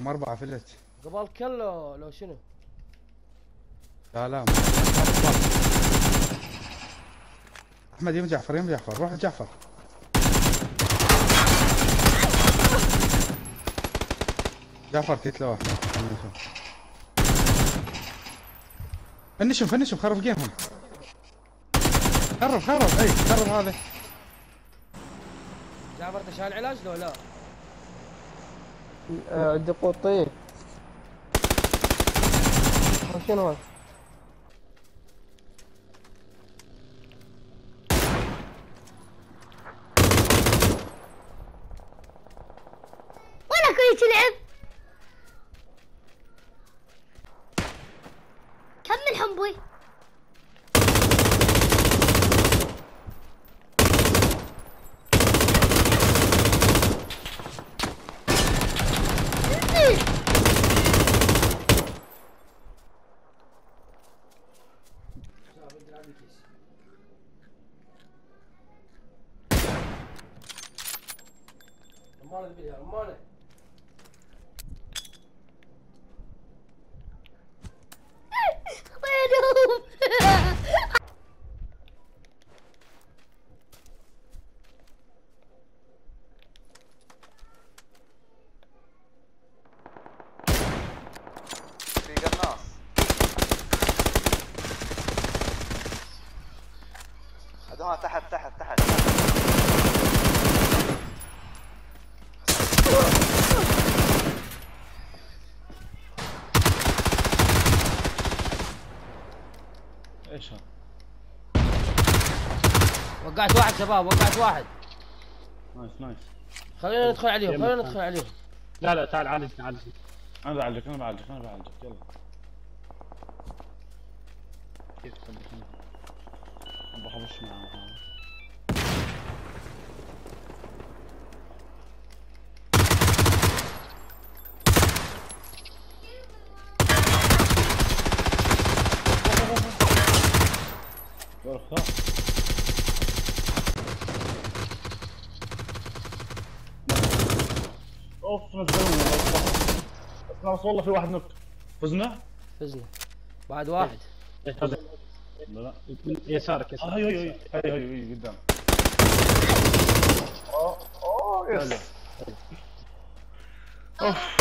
هم أربعة فلت. قبل كل لو شنو؟ لا لا أحمد يم جعفر يم جعفر. روح جعفر جعفر واحدة فنشهم فنشهم خرب جيمهم. خرب خرب. إي خرب هذا. جعفر انت شايل علاج لو لا؟ عندي قوطين شنو هذا؟ وين أخوي تلعب؟ كمل حمبوي رمانة الفيديو رمانة وينهم؟ في قناص هذول تحت تحت تحت إيش هذا؟ وقعت واحد شباب وقعت واحد. nice nice. خلينا ندخل عليهم. خلينا ندخل عليهم. لا لا تعال عالجني عالجني أنا بعالجك أنا بعالجك أنا بعالجك. يلا. كيف تخليك بروح ابش معاه أوف نزلونا بس والله في واحد نك فزنا؟ فزنا. بعد واحد. إيش هذا. لا لا. يسارك آه يسارك هي هي. هي هي قدام. اوه يس. أوف.